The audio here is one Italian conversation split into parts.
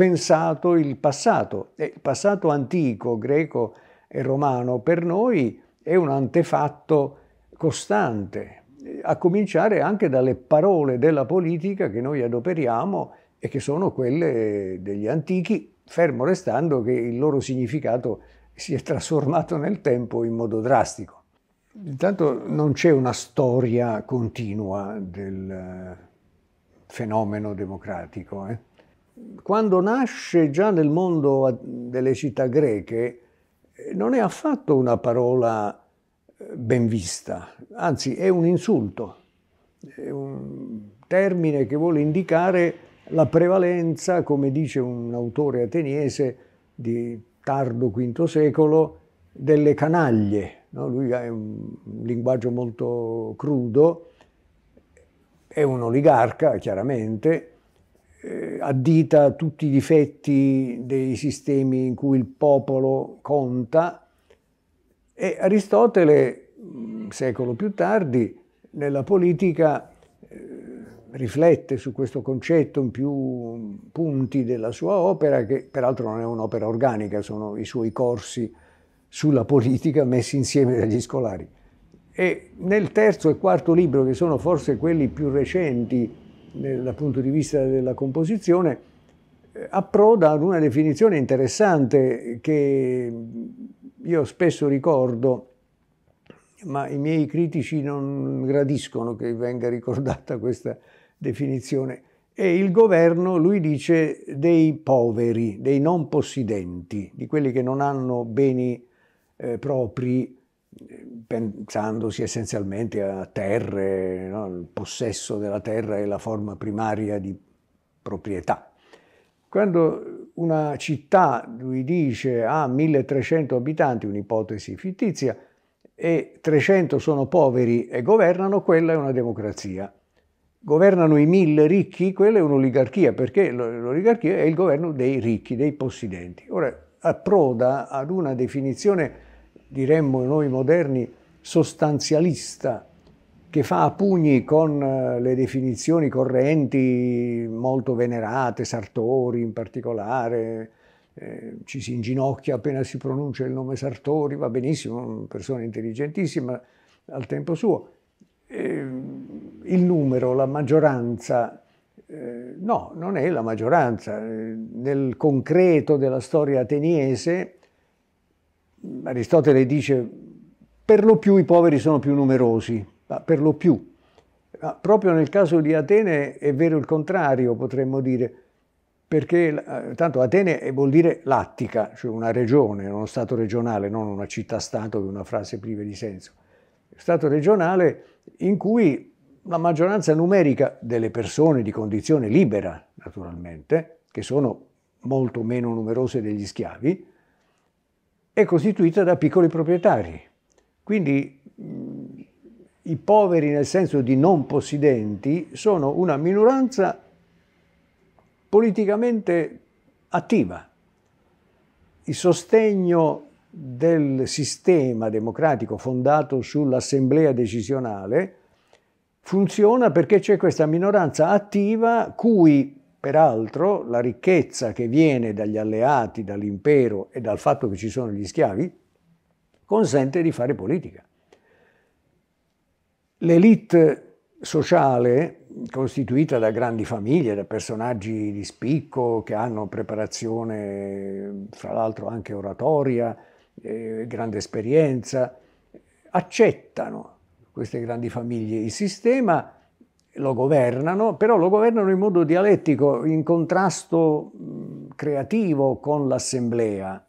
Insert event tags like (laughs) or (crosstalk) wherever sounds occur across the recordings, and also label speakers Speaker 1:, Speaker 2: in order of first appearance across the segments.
Speaker 1: pensato il passato. E il passato antico, greco e romano, per noi è un antefatto costante, a cominciare anche dalle parole della politica che noi adoperiamo e che sono quelle degli antichi, fermo restando che il loro significato si è trasformato nel tempo in modo drastico. Intanto non c'è una storia continua del fenomeno democratico. Eh. Quando nasce già nel mondo delle città greche, eh, non è affatto una parola eh, ben vista, anzi è un insulto, è un termine che vuole indicare la prevalenza, come dice un autore ateniese di tardo V secolo, delle canaglie. No? Lui ha un linguaggio molto crudo, è un oligarca chiaramente, addita tutti i difetti dei sistemi in cui il popolo conta e Aristotele, un secolo più tardi, nella politica eh, riflette su questo concetto in più punti della sua opera, che peraltro non è un'opera organica, sono i suoi corsi sulla politica messi insieme dagli scolari. E nel terzo e quarto libro, che sono forse quelli più recenti dal punto di vista della composizione, eh, approda ad una definizione interessante che io spesso ricordo, ma i miei critici non gradiscono che venga ricordata questa definizione. E il governo, lui dice, dei poveri, dei non possidenti, di quelli che non hanno beni eh, propri, pensandosi essenzialmente a terre, no? il possesso della terra è la forma primaria di proprietà. Quando una città, lui dice, ha 1300 abitanti, un'ipotesi fittizia, e 300 sono poveri e governano, quella è una democrazia. Governano i mille ricchi, quella è un'oligarchia, perché l'oligarchia è il governo dei ricchi, dei possidenti. Ora approda ad una definizione diremmo noi moderni, sostanzialista, che fa a pugni con eh, le definizioni correnti molto venerate, Sartori in particolare, eh, ci si inginocchia appena si pronuncia il nome Sartori, va benissimo, persona intelligentissima al tempo suo. Eh, il numero, la maggioranza, eh, no, non è la maggioranza. Eh, nel concreto della storia ateniese Aristotele dice per lo più i poveri sono più numerosi, ma per lo più. Ma proprio nel caso di Atene è vero il contrario, potremmo dire, perché eh, tanto Atene vuol dire l'Attica, cioè una regione, uno stato regionale, non una città-stato che è una frase priva di senso. Stato regionale in cui la maggioranza numerica delle persone di condizione libera, naturalmente, che sono molto meno numerose degli schiavi, è costituita da piccoli proprietari. Quindi mh, i poveri nel senso di non possidenti sono una minoranza politicamente attiva. Il sostegno del sistema democratico fondato sull'assemblea decisionale funziona perché c'è questa minoranza attiva cui Peraltro la ricchezza che viene dagli alleati, dall'impero e dal fatto che ci sono gli schiavi consente di fare politica. L'elite sociale, costituita da grandi famiglie, da personaggi di spicco che hanno preparazione, fra l'altro anche oratoria, eh, grande esperienza, accettano queste grandi famiglie il sistema lo governano, però lo governano in modo dialettico, in contrasto creativo con l'assemblea.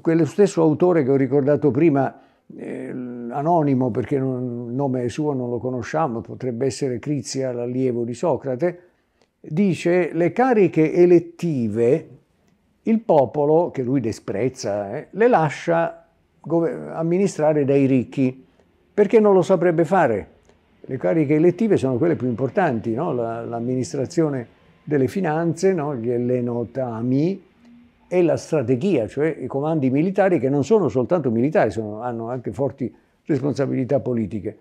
Speaker 1: Quello stesso autore che ho ricordato prima, eh, anonimo perché il nome suo non lo conosciamo, potrebbe essere Crizia, l'allievo di Socrate, dice le cariche elettive il popolo, che lui disprezza, eh, le lascia amministrare dai ricchi, perché non lo saprebbe fare le cariche elettive sono quelle più importanti, no? l'amministrazione delle finanze, no? gli elenotami e la strategia, cioè i comandi militari che non sono soltanto militari, sono, hanno anche forti responsabilità politiche.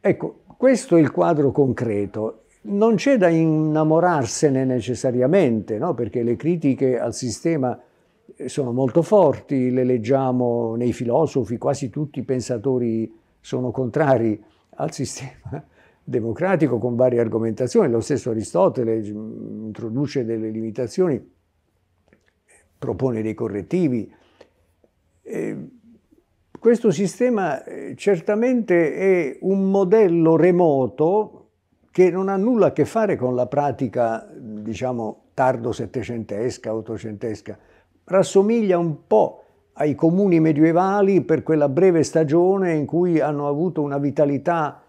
Speaker 1: Ecco, questo è il quadro concreto. non c'è da innamorarsene necessariamente, no? perché le critiche al sistema eh, sono molto forti, le leggiamo nei filosofi, quasi tutti i pensatori sono contrari al sistema democratico con varie argomentazioni, lo stesso Aristotele mm, introduce delle limitazioni, propone dei correttivi. Questo sistema eh, certamente è un modello remoto che non ha nulla a che fare con la pratica, diciamo, tardo settecentesca, ottocentesca. Rassomiglia un po' ai comuni medievali per quella breve stagione in cui hanno avuto una vitalità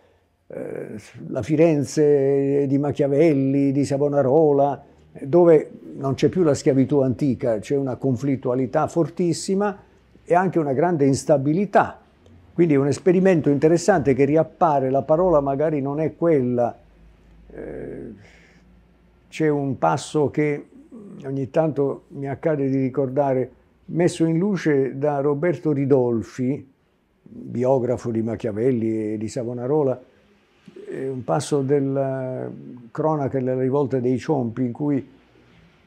Speaker 1: eh, la Firenze di Machiavelli, di Savonarola, dove non c'è più la schiavitù antica, c'è una conflittualità fortissima e anche una grande instabilità. Quindi è un esperimento interessante che riappare, la parola magari non è quella eh, c'è un passo che ogni tanto mi accade di ricordare, messo in luce da Roberto Ridolfi, biografo di Machiavelli e di Savonarola, un passo della cronaca della rivolta dei Ciompi in cui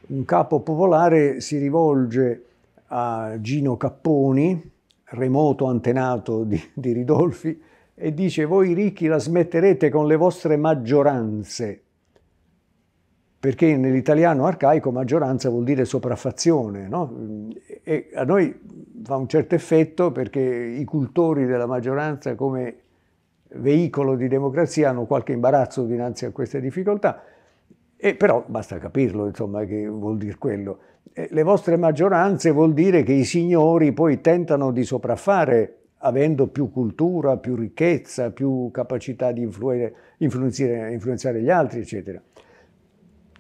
Speaker 1: un capo popolare si rivolge a Gino Capponi, remoto antenato di, di Ridolfi, e dice voi ricchi la smetterete con le vostre maggioranze, perché nell'italiano arcaico maggioranza vuol dire sopraffazione, no? e a noi fa un certo effetto perché i cultori della maggioranza come veicolo di democrazia hanno qualche imbarazzo dinanzi a queste difficoltà, e però basta capirlo, insomma, che vuol dire quello. Le vostre maggioranze vuol dire che i signori poi tentano di sopraffare avendo più cultura, più ricchezza, più capacità di influenzare, influenzare gli altri, eccetera.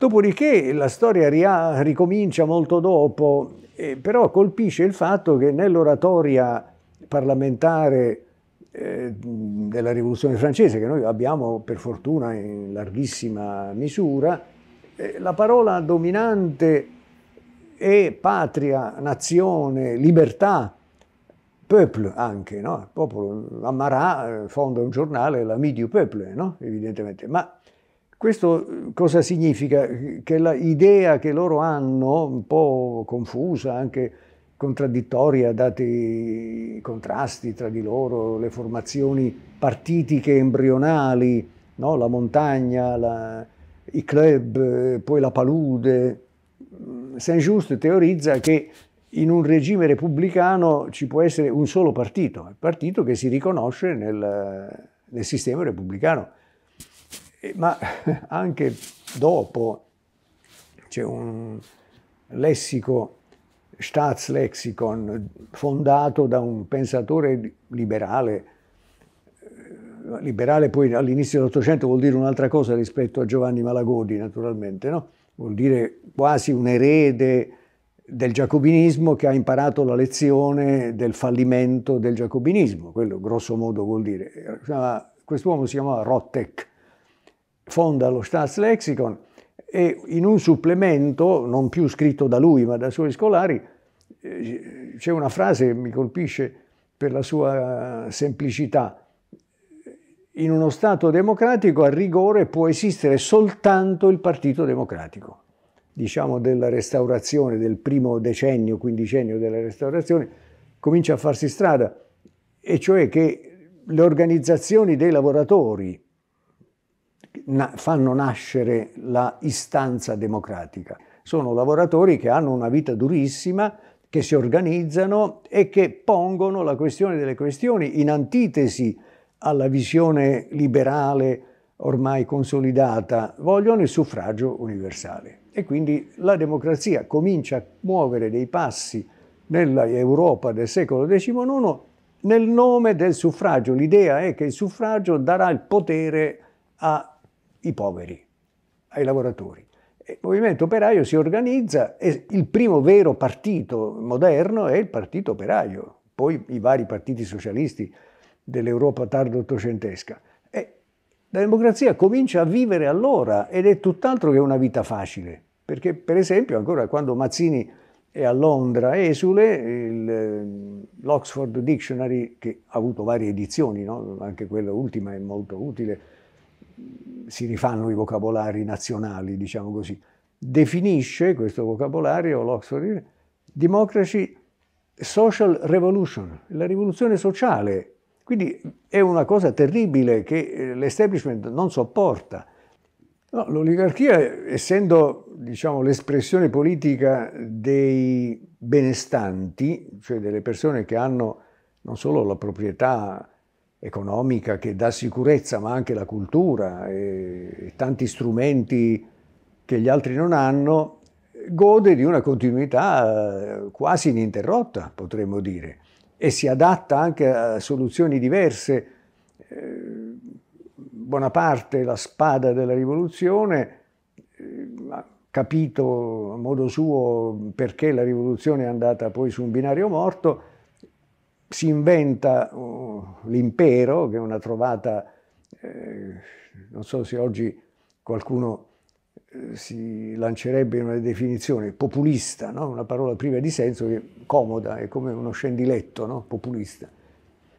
Speaker 1: Dopodiché la storia ria, ricomincia molto dopo, eh, però colpisce il fatto che nell'oratoria parlamentare eh, della rivoluzione francese, che noi abbiamo per fortuna in larghissima misura, eh, la parola dominante è patria, nazione, libertà, peuple anche, no? il popolo, Amarà eh, fonda un giornale, l'Ami du peuple, no? evidentemente, ma questo eh, cosa significa? Che l'idea che loro hanno, un po' confusa, anche contraddittoria, dati i contrasti tra di loro, le formazioni partitiche embrionali, no? la montagna, la, i club, eh, poi la palude, Saint-Just teorizza che in un regime repubblicano ci può essere un solo partito, il partito che si riconosce nel, nel sistema repubblicano. Ma anche dopo c'è un lessico, Staatslexikon, fondato da un pensatore liberale, liberale poi all'inizio dell'Ottocento vuol dire un'altra cosa rispetto a Giovanni Malagodi naturalmente, no? vuol dire quasi un erede del giacobinismo che ha imparato la lezione del fallimento del giacobinismo, quello grosso modo vuol dire. Quest'uomo si chiamava Rottek, fonda lo Staatslexikon e in un supplemento, non più scritto da lui ma da suoi scolari, eh, c'è una frase che mi colpisce per la sua semplicità. In uno Stato democratico a rigore può esistere soltanto il Partito Democratico diciamo, della restaurazione, del primo decennio, quindicennio della restaurazione, comincia a farsi strada, e cioè che le organizzazioni dei lavoratori na fanno nascere la istanza democratica. Sono lavoratori che hanno una vita durissima, che si organizzano e che pongono la questione delle questioni in antitesi alla visione liberale ormai consolidata, vogliono il suffragio universale. E quindi la democrazia comincia a muovere dei passi nell'Europa del secolo XIX nel nome del suffragio. L'idea è che il suffragio darà il potere ai poveri, ai lavoratori. Il movimento operaio si organizza e il primo vero partito moderno è il partito operaio, poi i vari partiti socialisti dell'Europa tardo ottocentesca. La democrazia comincia a vivere allora ed è tutt'altro che una vita facile, perché per esempio ancora quando Mazzini è a Londra esule, l'Oxford Dictionary, che ha avuto varie edizioni, no? anche quella ultima è molto utile, si rifanno i vocabolari nazionali, diciamo così. Definisce questo vocabolario l'Oxford Democracy Social Revolution, la rivoluzione sociale. Quindi è una cosa terribile che eh, l'establishment non sopporta. No, l'oligarchia, essendo diciamo, l'espressione politica dei benestanti, cioè delle persone che hanno non solo la proprietà economica che dà sicurezza, ma anche la cultura e, tanti strumenti che gli altri non hanno, gode di una continuità eh, quasi ininterrotta, potremmo dire, e si adatta anche a soluzioni diverse. Eh, Bonaparte, la spada della rivoluzione, eh, ha capito a modo suo perché la rivoluzione è andata poi su un binario morto, si inventa uh, l'impero, che è una trovata, eh, non so se oggi qualcuno eh, si lancerebbe in una definizione populista, no? una parola priva di senso che è comoda, è come uno scendiletto no? populista.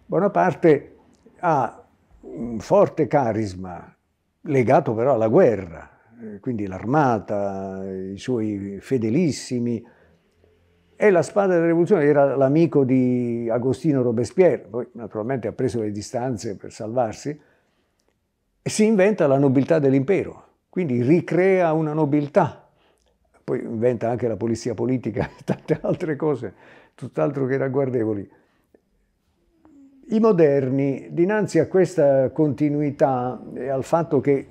Speaker 1: Bonaparte ha un forte carisma legato però alla guerra, eh, quindi l'armata, i suoi fedelissimi, e la spada della rivoluzione era l'amico di Agostino Robespierre, poi naturalmente ha preso le distanze per salvarsi, e si inventa la nobiltà dell'impero, quindi ricrea una nobiltà, poi inventa anche la polizia politica (laughs) e tante altre cose, tutt'altro che ragguardevoli. I moderni, dinanzi a questa continuità e al fatto che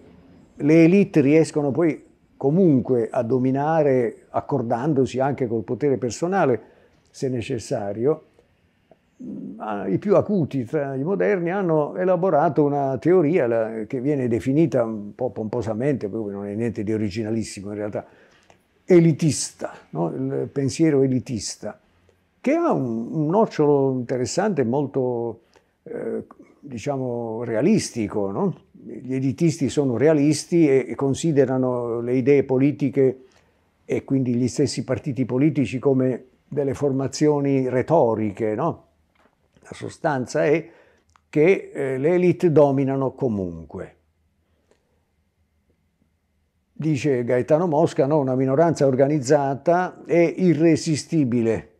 Speaker 1: le elite riescono poi comunque a dominare, accordandosi anche col potere personale, se necessario, i più acuti tra i moderni hanno elaborato una teoria che viene definita un po' pomposamente, poi non è niente di originalissimo in realtà, elitista, no? il pensiero elitista, che ha un, un nocciolo interessante, molto eh, diciamo realistico. No? Gli elitisti sono realisti e, e considerano le idee politiche e quindi gli stessi partiti politici come delle formazioni retoriche. No? La sostanza è che eh, le elite dominano comunque. Dice Gaetano Mosca, no? una minoranza organizzata è irresistibile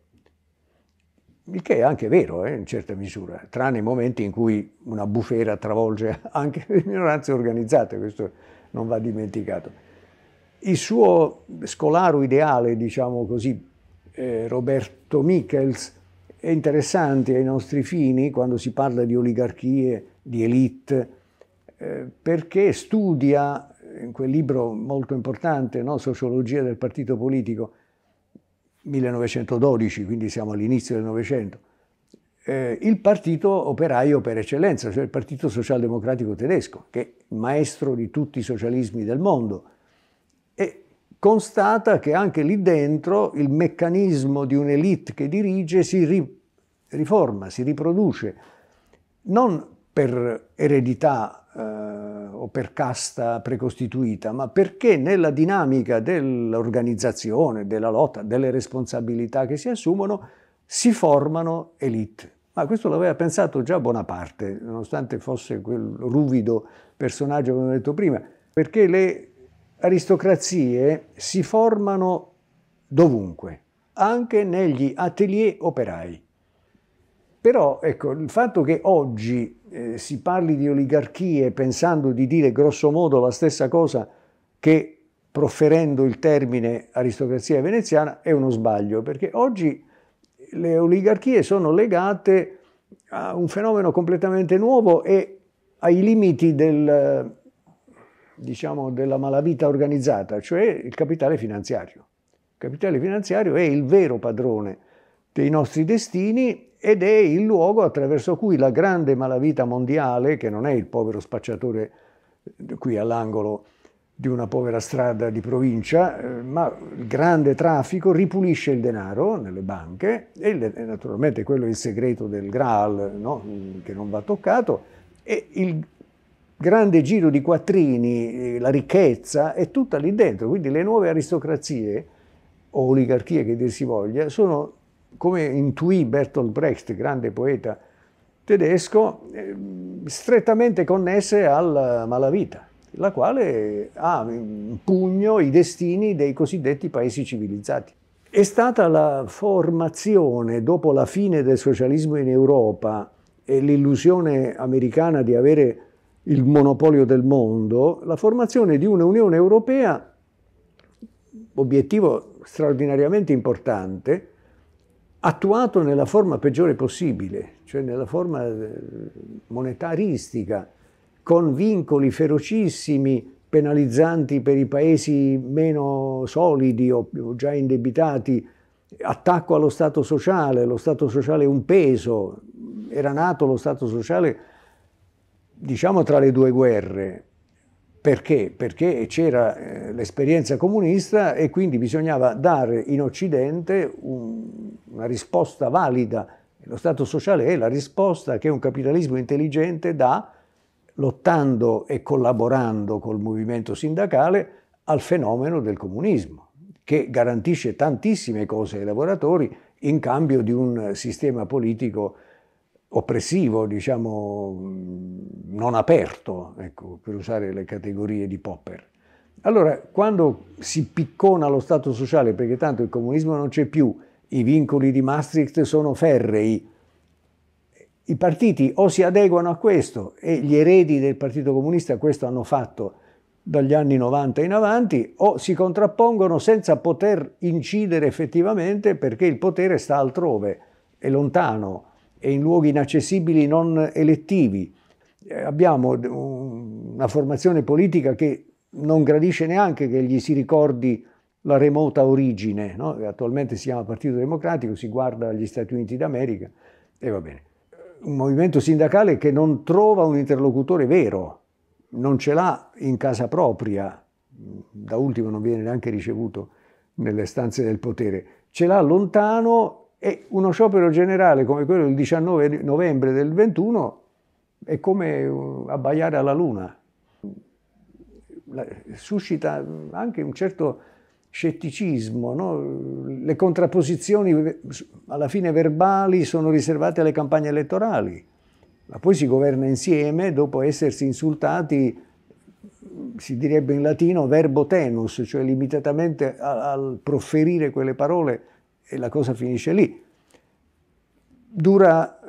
Speaker 1: il che è anche vero eh, in certa misura, tranne i momenti in cui una bufera travolge (laughs) anche le minoranze organizzate, questo non va dimenticato. Il suo scolaro ideale, diciamo così, eh, Roberto Michels, è interessante ai nostri fini quando si parla di oligarchie, di elite, eh, perché studia in quel libro molto importante, no? Sociologia del partito politico, 1912, quindi siamo all'inizio del Novecento, eh, il partito operaio per eccellenza, cioè il Partito Socialdemocratico Tedesco, che è maestro di tutti i socialismi del mondo, e constata che anche lì dentro il meccanismo di un'elite che dirige si ri riforma, si riproduce, non per eredità eh, o per casta precostituita, ma perché nella dinamica dell'organizzazione, della lotta, delle responsabilità che si assumono, si formano elite. Ma questo l'aveva pensato già Bonaparte, nonostante fosse quel ruvido personaggio che ho detto prima, perché le aristocrazie si formano dovunque, anche negli atelier operai. Però ecco, il fatto che oggi eh, si parli di oligarchie pensando di dire grosso modo la stessa cosa che proferendo il termine aristocrazia veneziana è uno sbaglio, perché oggi le oligarchie sono legate a un fenomeno completamente nuovo e ai limiti del, diciamo, della malavita organizzata, cioè il capitale finanziario. Il capitale finanziario è il vero padrone dei nostri destini ed è il luogo attraverso cui la grande malavita mondiale, che non è il povero spacciatore qui all'angolo di una povera strada di provincia, eh, ma il grande traffico ripulisce il denaro nelle banche e naturalmente quello è il segreto del Graal no? che non va toccato e il grande giro di quattrini, la ricchezza è tutta lì dentro, quindi le nuove aristocrazie o oligarchie che dir si voglia sono come intuì Bertolt Brecht, grande poeta tedesco, eh, strettamente connesse alla malavita. la quale ha in pugno i destini dei cosiddetti paesi civilizzati. È stata la formazione, dopo la fine del socialismo in Europa e l'illusione americana di avere il monopolio del mondo, la formazione di un'Unione Europea, obiettivo straordinariamente importante, attuato nella forma peggiore possibile, cioè nella forma eh, monetaristica, con vincoli ferocissimi penalizzanti per i paesi meno solidi o già indebitati, attacco allo Stato sociale, lo Stato sociale è un peso, era nato lo Stato sociale diciamo tra le due guerre. Perché? Perché c'era eh, l'esperienza comunista e quindi bisognava dare in Occidente un, una risposta valida. Lo Stato sociale è la risposta che un capitalismo intelligente dà lottando e collaborando col movimento sindacale al fenomeno del comunismo, che garantisce tantissime cose ai lavoratori in cambio di un sistema politico oppressivo, diciamo non aperto, ecco, per usare le categorie di Popper. Allora, quando si piccona lo Stato sociale, perché tanto il comunismo non c'è più, i vincoli di Maastricht sono ferrei, i partiti o si adeguano a questo e gli eredi del Partito Comunista questo hanno fatto dagli anni 90 in avanti o si contrappongono senza poter incidere effettivamente perché il potere sta altrove, è lontano, è in luoghi inaccessibili non elettivi. Eh, abbiamo una formazione politica che non gradisce neanche che gli si ricordi la remota origine, no? attualmente si chiama Partito Democratico, si guarda agli Stati Uniti d'America e va bene un movimento sindacale che non trova un interlocutore vero, non ce l'ha in casa propria, da ultimo non viene neanche ricevuto nelle stanze del potere, ce l'ha lontano e uno sciopero generale come quello del 19 novembre del 21 è come abbaiare alla luna, suscita anche un certo scetticismo, no? le contrapposizioni alla fine verbali sono riservate alle campagne elettorali, ma poi si governa insieme dopo essersi insultati, si direbbe in latino verbo tenus, cioè limitatamente al proferire quelle parole e la cosa finisce lì. Dura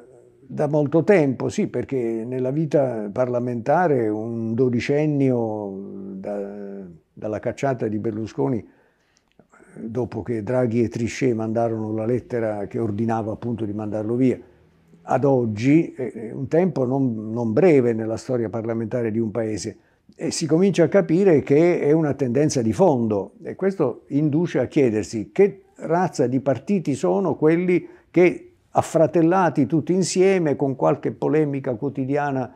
Speaker 1: da molto tempo, sì, perché nella vita parlamentare un dodicennio da, dalla cacciata di Berlusconi dopo che Draghi e Trichet mandarono la lettera che ordinava appunto di mandarlo via, ad oggi è un tempo non, non breve nella storia parlamentare di un paese e si comincia a capire che è una tendenza di fondo e questo induce a chiedersi che razza di partiti sono quelli che affratellati tutti insieme con qualche polemica quotidiana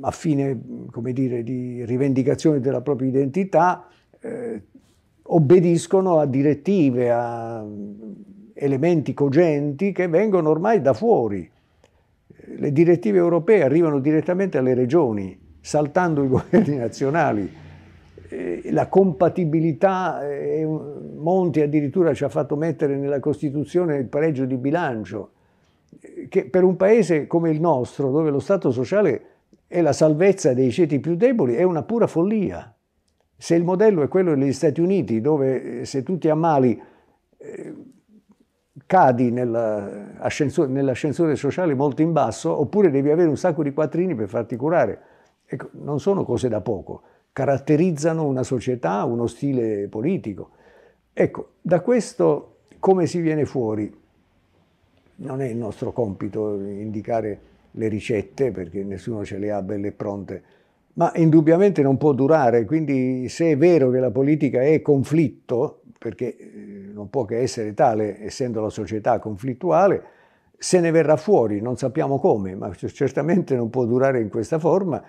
Speaker 1: a fine come dire, di rivendicazione della propria identità, eh, obbediscono a direttive, a elementi cogenti che vengono ormai da fuori. Le direttive europee arrivano direttamente alle regioni, saltando i (laughs) governi nazionali. La compatibilità, Monti addirittura ci ha fatto mettere nella Costituzione il pareggio di bilancio, che per un paese come il nostro, dove lo Stato sociale è la salvezza dei ceti più deboli, è una pura follia. Se il modello è quello degli Stati Uniti, dove eh, se tu ti ammali eh, cadi nell'ascensore, nell'ascensore sociale molto in basso, oppure devi avere un sacco di quattrini per farti curare. Ecco, non sono cose da poco, caratterizzano una società, uno stile politico. Ecco, da questo come si viene fuori? Non è il nostro compito indicare le ricette, perché nessuno ce le ha belle pronte, ma indubbiamente non può durare, quindi se è vero che la politica è conflitto, perché eh, non può che essere tale essendo la società conflittuale, se ne verrà fuori, non sappiamo come, ma certamente non può durare in questa forma